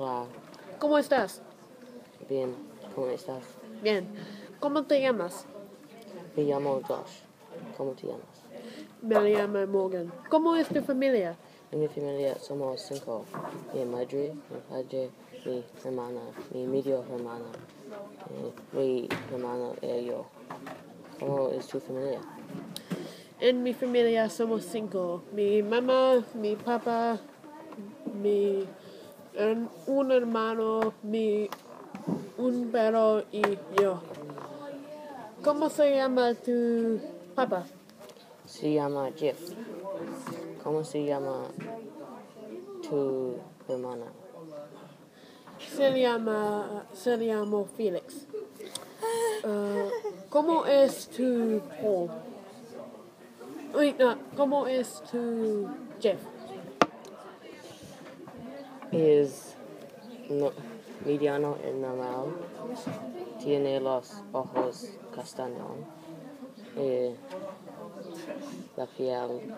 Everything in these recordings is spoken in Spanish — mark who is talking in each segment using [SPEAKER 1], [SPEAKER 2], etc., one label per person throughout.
[SPEAKER 1] Hola,
[SPEAKER 2] ¿Cómo estás?
[SPEAKER 1] bien, ¿cómo estás?
[SPEAKER 2] Bien. ¿Cómo te llamas?
[SPEAKER 1] Me llamo Josh. ¿Cómo te llamas?
[SPEAKER 2] Me llamo Morgan. ¿Cómo es tu familia?
[SPEAKER 1] En mi familia somos cinco. Mi madre, mi padre, mi hermana, mi medio hermana, eh, mi hermano y yo. ¿Cómo es tu familia?
[SPEAKER 2] En mi familia somos cinco. Mi mamá, mi papá, mi un hermano, mi un perro y yo. ¿Cómo se llama tu papá?
[SPEAKER 1] Se llama Jeff. ¿Cómo se llama tu hermana?
[SPEAKER 2] Se llama se llama Felix. Ah, ¿Cómo es tu Paul? Uy, no, ¿cómo es tu Jeff?
[SPEAKER 1] Es no, mediano y normal. Tiene los ojos castaños. Y la piel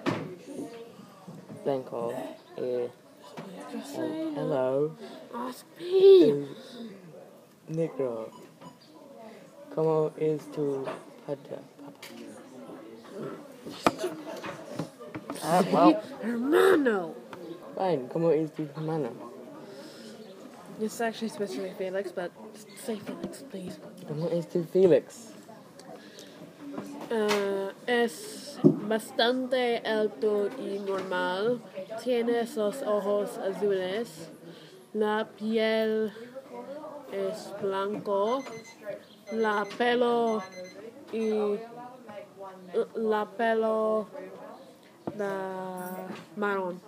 [SPEAKER 1] blanco. Y el- hello.
[SPEAKER 2] Ask me.
[SPEAKER 1] Negro. ¿Cómo es tu padre? Ah, well.
[SPEAKER 2] Hermano.
[SPEAKER 1] Fine. ¿Cómo es tu hermana?
[SPEAKER 2] It's actually supposed to be Felix, but say Felix, please.
[SPEAKER 1] ¿Cómo es tu Felix?
[SPEAKER 2] Ah, es bastante alto y normal. Tiene sus ojos azules. La piel es blanco. La pelo y la pelo da marrón.